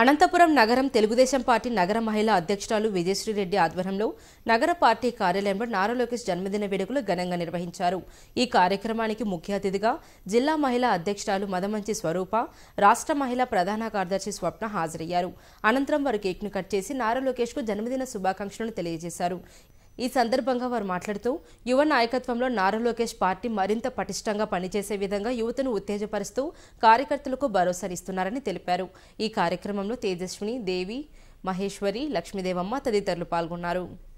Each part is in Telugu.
అనంతపురం నగరం తెలుగుదేశం పార్టీ నగర మహిళా అధ్యక్షురాలు విజయశ్రీరెడ్డి ఆధ్వర్యంలో నగర పార్టీ కార్యాలయంలో నారా లోకేష్ జన్మదిన వేడుకలు ఘనంగా నిర్వహించారు. ఈ కార్యక్రమానికి ముఖ్య అతిథిగా జిల్లా మహిళా అధ్యక్షురాలు మదమంచి స్వరూప రాష్ట్ర మహిళా ప్రధాన కార్యదర్శి స్వప్న హాజరయ్యారు. అనంతరం వారు కేక్ను కట్ చేసి నారా లోకేష్కు జన్మదిన శుభాకాంక్షలను తెలియజేశారు. ఈ సందర్భంగా వారు మాట్లాడుతూ యువ నాయకత్వంలో నారా లోకేష్ పార్టీ మరింత పటిష్టంగా పనిచేసే విధంగా యువతను ఉత్తేజపరుస్తూ కార్యకర్తలకు భరోసానిస్తున్నారని తెలిపారు. ఈ కార్యక్రమంలో తేజస్విని దేవి మహేశ్వరి లక్ష్మీదేవమ్మ తదితరులు పాల్గొన్నారు.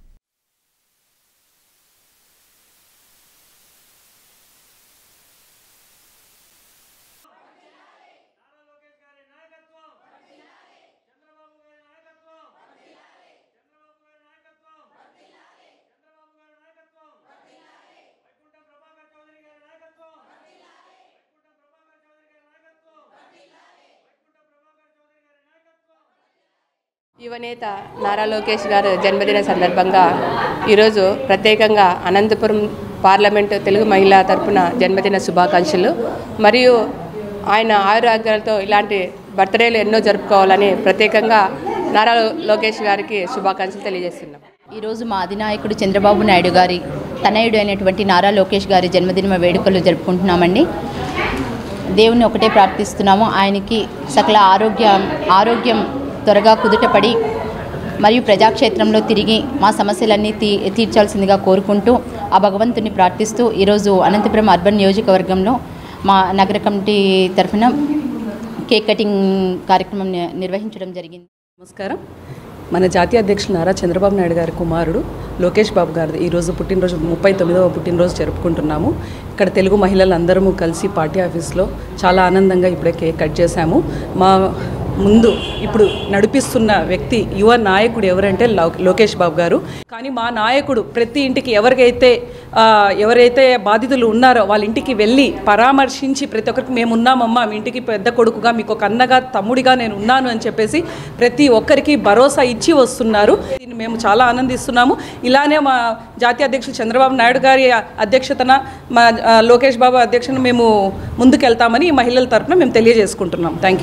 యువనేత నారా లోకేష్ గారు జన్మదిన సందర్భంగా ఈరోజు ప్రత్యేకంగా అనంతపురం పార్లమెంటు తెలుగు మహిళా తరపున జన్మదిన శుభాకాంక్షలు. మరియు ఆయన ఆయురాగ్యాలతో ఇలాంటి బర్త్డేలు ఎన్నో జరుపుకోవాలని ప్రత్యేకంగా నారా లోకేష్ గారికి శుభాకాంక్షలు తెలియజేస్తున్నాం. ఈరోజు మా అధినాయకుడు చంద్రబాబు నాయుడు గారి తనయుడు అయినటువంటి నారా లోకేష్ గారి జన్మదిన వేడుకలు జరుపుకుంటున్నామండి. దేవుని ఒకటే ప్రార్థిస్తున్నాము. ఆయనకి సకల ఆరోగ్యం ఆరోగ్యం త్వరగా కుదుటపడి మరియు ప్రజాక్షేత్రంలో తిరిగి మా సమస్యలన్నీ తీ తీర్చాల్సిందిగా కోరుకుంటూ ఆ భగవంతుని ప్రార్థిస్తూ ఈరోజు అనంతపురం అర్బన్ నియోజకవర్గంలో మా నగర కమిటీ తరఫున కేక్ కటింగ్ కార్యక్రమం నిర్వహించడం జరిగింది. నమస్కారం. మన జాతీయ అధ్యక్షులు నారా చంద్రబాబు నాయుడు గారి కుమారుడు లోకేష్ బాబు గారిది ఈరోజు పుట్టినరోజు ముప్పై తొమ్మిదవ పుట్టినరోజు జరుపుకుంటున్నాము. ఇక్కడ తెలుగు మహిళలందరము కలిసి పార్టీ ఆఫీస్లో చాలా ఆనందంగా ఇప్పుడే కేక్ కట్ చేశాము. మా ముందు ఇప్పుడు నడిపిస్తున్న వ్యక్తి యువ నాయకుడు ఎవరంటే లోకేష్ బాబు గారు. కానీ మా నాయకుడు ప్రతి ఇంటికి ఎవరికైతే ఎవరైతే బాధితులు ఉన్నారో వాళ్ళ ఇంటికి వెళ్ళి పరామర్శించి ప్రతి ఒక్కరికి మేము ఉన్నామమ్మా మీ ఇంటికి పెద్ద కొడుకుగా మీకు ఒక అన్నగా తమ్ముడిగా నేను ఉన్నాను అని చెప్పేసి ప్రతి ఒక్కరికి భరోసా ఇచ్చి వస్తున్నారు. దీన్ని మేము చాలా ఆనందిస్తున్నాము. ఇలానే మా జాతీయ అధ్యక్షుడు చంద్రబాబు నాయుడు గారి అధ్యక్షతన మా లోకేష్ బాబు అధ్యక్షతన మేము ముందుకెళ్తామని ఈ మహిళల తరఫున మేము తెలియజేసుకుంటున్నాం. Thank you